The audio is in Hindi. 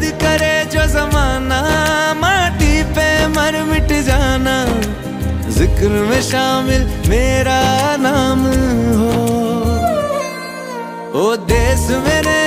याद करे जो जमाना, माटी पे मर मिट जाना। ज़िक्र में शामिल मेरा नाम हो। ओ देश मेरे